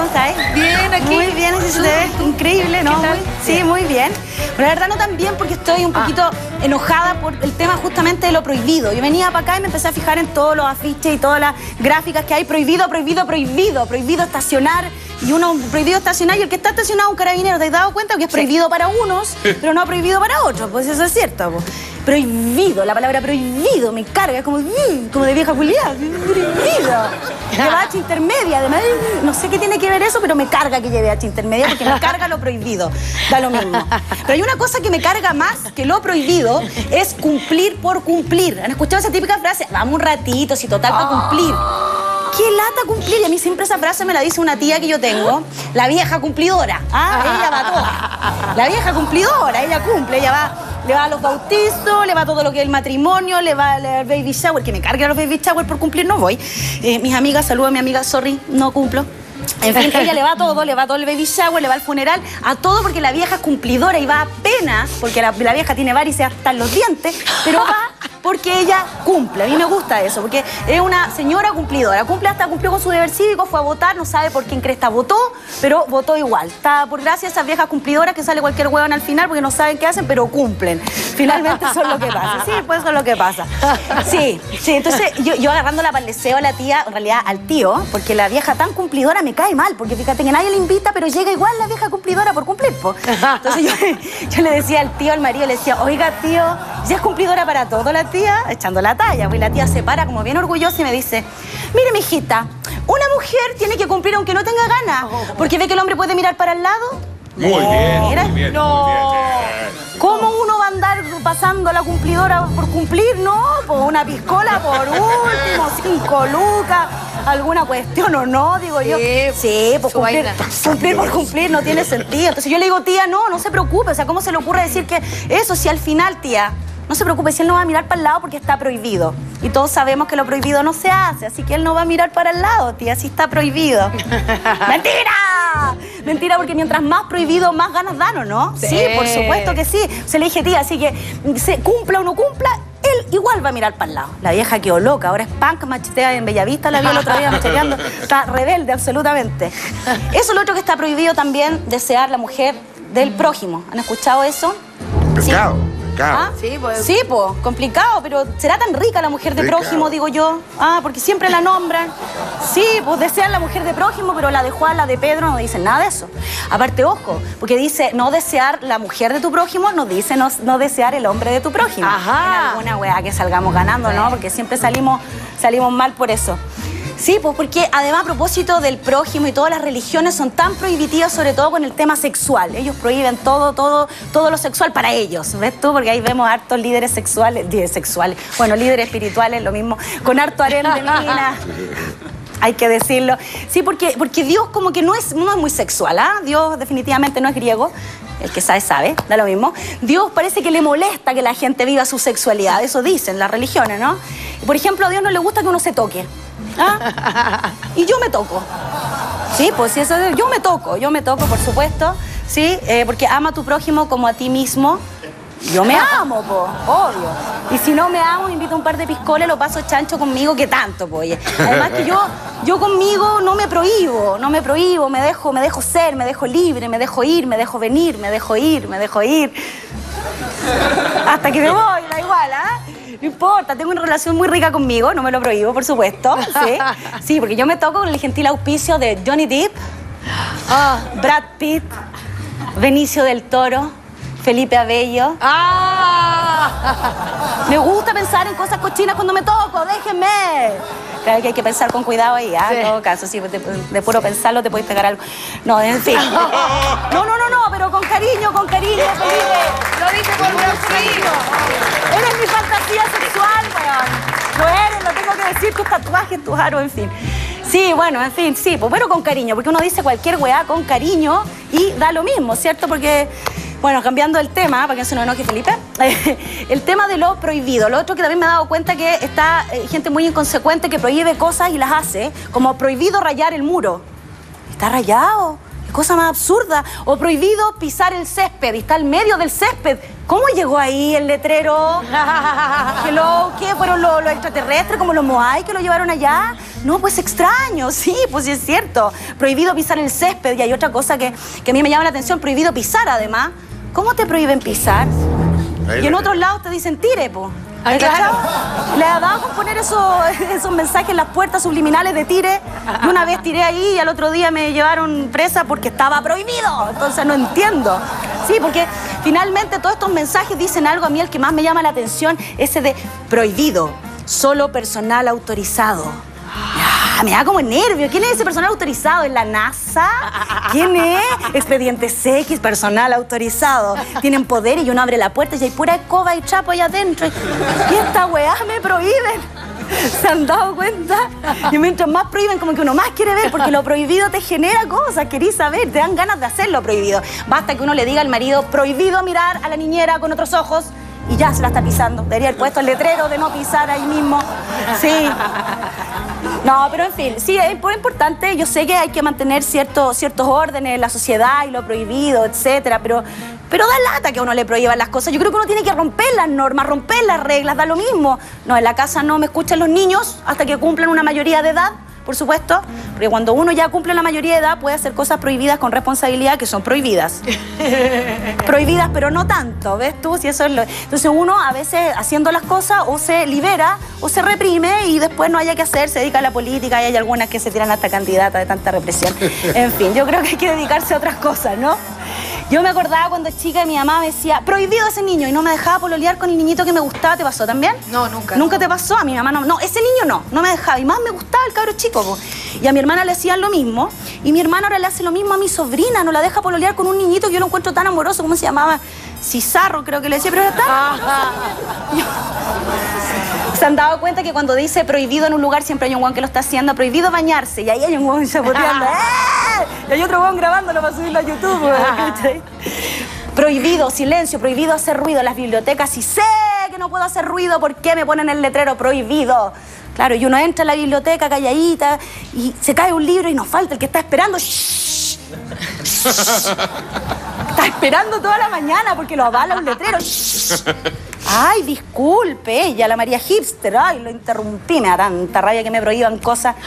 ¿cómo estáis? Bien, aquí. Muy bien, así se te ve. Increíble, ¿no? ¿Qué tal? Muy- sí, muy bien. Pero la verdad no tan bien porque estoy un poquito enojada por el tema justamente de lo prohibido. Yo venía para acá y me empecé a fijar en todos los afiches y todas las gráficas que hay. Prohibido, prohibido, prohibido. Prohibido estacionar. Y uno prohibido estacionar y el que está estacionado es un carabinero. ¿Te has dado cuenta que es prohibido para unos, pero no prohibido para otros? Pues eso es cierto. pues. Prohibido, la palabra prohibido me carga, es como, mm, como de vieja culiada. Prohibido. Lleva H intermedia, además, no sé qué tiene que ver eso, pero me carga que lleve H intermedia porque me carga lo prohibido. Da lo mismo. Pero hay una cosa que me carga más que lo prohibido, es cumplir por cumplir. ¿Han escuchado esa típica frase? Vamos un ratito, si total para cumplir. ¿Qué lata cumplir? Y a mí siempre esa frase me la dice una tía que yo tengo, la vieja cumplidora. Ah, ella va toda. La vieja cumplidora, ella cumple, ella va, le va a los bautizos, le va todo lo que es el matrimonio, le va al baby shower, que me cargue a los baby shower por cumplir, no voy. Eh, mis amigas, saludo a mi amiga, sorry, no cumplo. En fin, ella le va todo, le va todo el baby shower, le va al funeral, a todo porque la vieja es cumplidora y va apenas, porque la, vieja tiene varices hasta en los dientes, pero va porque ella cumple. A mí me gusta eso, porque es una señora cumplidora. Cumple hasta cumplió con su deber cívico, fue a votar, no sabe por quién cresta votó, pero votó igual. Está por gracia a esas viejas cumplidoras que sale cualquier huevón al final porque no saben qué hacen, pero cumplen. Finalmente es lo que pasa. Sí, pues eso es lo que pasa. Sí, sí. Entonces yo, yo agarrándola para el deseo a la tía, en realidad al tío, porque la vieja tan cumplidora me cae mal, porque fíjate que nadie le invita, pero llega igual la vieja cumplidora por cumplir. po. Entonces yo le decía al tío, al marido, le decía, oiga tío, ya es cumplidora para todo la tía, echando la talla. Pues y la tía se para como bien orgullosa y me dice, mire mijita, una mujer tiene que cumplir aunque no tenga ganas, porque ve que el hombre puede mirar para el lado. Muy bien, Mira, muy bien, no. muy bien. ¿Cómo uno va a andar pasando la cumplidora por cumplir? No, por una piscola por último, cinco lucas, alguna cuestión o no, digo yo. Sí, Sí, por cumplir, cumplir por cumplir no tiene sentido. Entonces yo le digo, tía, no, no se preocupe. O sea, ¿cómo se le ocurre decir que eso si al final, tía? No se preocupe, si él no va a mirar para el lado porque está prohibido. Y todos sabemos que lo prohibido no se hace, así que él no va a mirar para el lado, tía, si está prohibido. ¡Mentira! Mentira, porque mientras más prohibido, más ganas dan, ¿o no? Sí. Sí, por supuesto que sí. Se le dije, tía, así que se cumpla o no cumpla, él igual va a mirar para el lado. La vieja quedó loca, ahora es punk, machetea en Bellavista, la vi el otro día macheteando. Está rebelde, absolutamente. Eso es lo otro que está prohibido también, desear la mujer del prójimo. ¿Han escuchado eso? ¿Ah? Sí, pues. Sí, pues, complicado, pero ¿será tan rica la mujer de prójimo, digo yo? Ah, porque siempre la nombran. Sí, pues desean la mujer de prójimo, pero la de Juan, la de Pedro, no dicen nada de eso. Aparte, ojo, porque dice no desear la mujer de tu prójimo, no dice no, no desear el hombre de tu prójimo. Ajá. En alguna weá que salgamos ganando, ¿no? Porque siempre salimos, salimos mal por eso. Sí, pues porque además a propósito del prójimo y todas las religiones son tan prohibitivas, sobre todo con el tema sexual. Ellos prohíben todo, todo, todo lo sexual para ellos, ¿ves tú? Porque ahí vemos hartos líderes sexuales, líderes sexuales, bueno, líderes espirituales, lo mismo, con harto harén de mina. Hay que decirlo. Sí, porque, porque Dios como que no es, no es muy sexual, ¿ah? Dios definitivamente no es griego. El que sabe, sabe, da lo mismo. Dios parece que le molesta que la gente viva su sexualidad, eso dicen las religiones, ¿no? Por ejemplo, a Dios no le gusta que uno se toque. ¿Ah? Y yo me toco. Sí, pues eso es- yo me toco, yo me toco, por supuesto, sí, eh, porque ama a tu prójimo como a ti mismo. Yo me amo, po, obvio. Y si no me amo, invito a un par de piscoles, lo paso chancho conmigo, que tanto, po, oye. Además que yo, yo conmigo no me prohíbo, no me prohíbo, me dejo, me dejo ser, me dejo libre, me dejo ir, me dejo venir, me dejo ir, me dejo ir. Hasta que me voy, da igual, ¿ah? No importa, tengo una relación muy rica conmigo, no me lo prohíbo, por supuesto. Sí, sí porque yo me toco con el gentil auspicio de Johnny Depp, Ah. Brad Pitt, Benicio del Toro, Felipe Abello. ¡Ah! Me gusta pensar en cosas cochinas cuando me toco, déjenme. Claro que hay que pensar con cuidado ahí, ¿ah? Sí. en todo caso, sí, de, de puro pensarlo te puedes pegar algo. No, en fin. No, no, no, no, pero con cariño, con cariño, Felipe. Lo dice por Diosito. Eres mi fantasía tatuajes, tus aros, en fin. Sí, bueno, en fin, sí, pues, pero con cariño, porque uno dice cualquier weá con cariño y da lo mismo, ¿cierto? Porque, bueno, cambiando el tema, para que no se nos enoje Felipe, el tema de lo prohibido. Lo otro que también me he dado cuenta que está eh, gente muy inconsecuente que prohíbe cosas y las hace, como prohibido rayar el muro. Está rayado. Cosa más absurda. O prohibido pisar el césped y está al medio del césped. ¿Cómo llegó ahí el letrero? Hello, ¿Qué? ¿Fueron los, los extraterrestres como los Moai que lo llevaron allá? No, pues extraño, sí, pues sí es cierto. Prohibido pisar el césped y hay otra cosa que, que a mí me llama la atención, prohibido pisar además. ¿Cómo te prohíben pisar? Ahí Y en otros lados te dicen tire, po. Ah. Le ha dado con poner esos, esos mensajes en las puertas subliminales de tire. Y una vez tiré ahí y al otro día me llevaron presa porque estaba prohibido. Entonces no entiendo. Sí, porque finalmente todos estos mensajes dicen algo a mí, el que más me llama la atención, ese de prohibido, solo personal autorizado. Ya, me da como nervio. ¿Quién es ese personal autorizado? ¿Es la NASA? ¿Quién es? Expedientes X, personal autorizado. Tienen poder y uno abre la puerta y hay pura escoba y chapo ahí adentro. Y esta weá me prohíben. ¿Se han dado cuenta? Y mientras más prohíben, como que uno más quiere ver, porque lo prohibido te genera cosas, querís saber, te dan ganas de hacer lo prohibido. Basta que uno le diga al marido, prohibido mirar a la niñera con otros ojos, y ya se la está pisando. Debería haber puesto el letrero de no pisar ahí mismo. Sí. No, pero en fin, sí, es importante. Yo sé que hay que mantener ciertos ciertos órdenes en la sociedad y lo prohibido, etcétera, pero, pero da lata que a uno le prohíban las cosas. Yo creo que uno tiene que romper las normas, romper las reglas, da lo mismo. No, en la casa no me escuchan los niños hasta que cumplan una mayoría de edad, por supuesto, porque cuando uno ya cumple la mayoría de edad puede hacer cosas prohibidas con responsabilidad que son prohibidas. prohibidas, pero no tanto, ¿ves tú? Si eso es lo... Entonces uno a veces haciendo las cosas o se libera o se reprime y después no haya que hacer, se dedica a la política y hay algunas que se tiran hasta candidata de tanta represión. En fin, yo creo que hay que dedicarse a otras cosas, ¿no? Yo me acordaba cuando chica y mi mamá me decía, prohibido ese niño, y no me dejaba pololear con el niñito que me gustaba. ¿Te pasó también? No, nunca, ¿Nunca no. te pasó? A mi mamá no. No, ese niño no, no me dejaba. Y más me gustaba el cabro chico. po. Y a mi hermana le hacían lo mismo. Y mi hermana ahora le hace lo mismo a mi sobrina. No la deja pololear con un niñito que yo lo encuentro tan amoroso. ¿Cómo se llamaba? Cizarro, creo que le decía. Pero era tan... ¿Se han dado cuenta que cuando dice prohibido en un lugar siempre hay un guan que lo está haciendo? Prohibido bañarse. Y ahí hay un guan chapoteando. ¡Eh! Y hay otro guan grabándolo para subirlo a YouTube. weón, ¿cachai? Prohibido, silencio, prohibido hacer ruido en las bibliotecas. Si sé que no puedo hacer ruido, ¿por qué me ponen el letrero prohibido? Claro, y uno entra a la biblioteca calladita y se cae un libro y nos falta el que está esperando. Shh. Está esperando toda la mañana porque lo avala un letrero. Shh. Ay, disculpe, ella, la María Hipster. Ay, lo interrumpí, me da tanta rabia que me prohíban cosas.